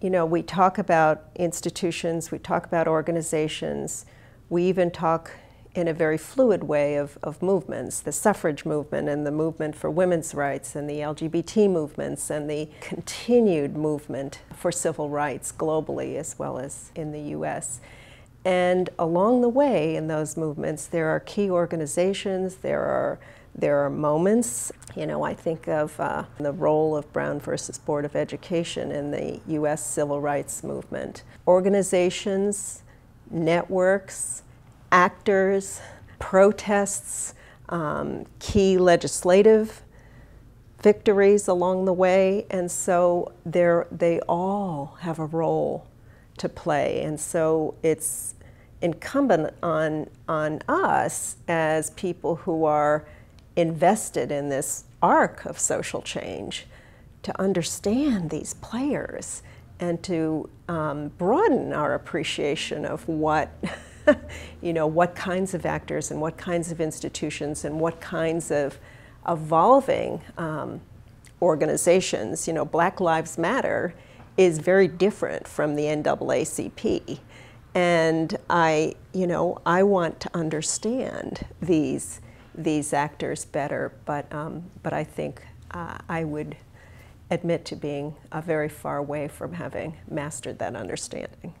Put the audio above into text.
You know, we talk about institutions, we talk about organizations, we even talk in a very fluid way of, of movements the suffrage movement and the movement for women's rights and the LGBT movements and the continued movement for civil rights globally as well as in the US. And along the way in those movements, there are key organizations, there are there are moments, you know, I think of uh, the role of Brown versus Board of Education in the U.S. civil rights movement. Organizations, networks, actors, protests, um, key legislative victories along the way, and so they all have a role to play. And so it's incumbent on, on us as people who are invested in this arc of social change to understand these players and to um, broaden our appreciation of what you know what kinds of actors and what kinds of institutions and what kinds of evolving um, organizations you know black lives matter is very different from the naacp and i you know i want to understand these these actors better, but, um, but I think uh, I would admit to being very far away from having mastered that understanding.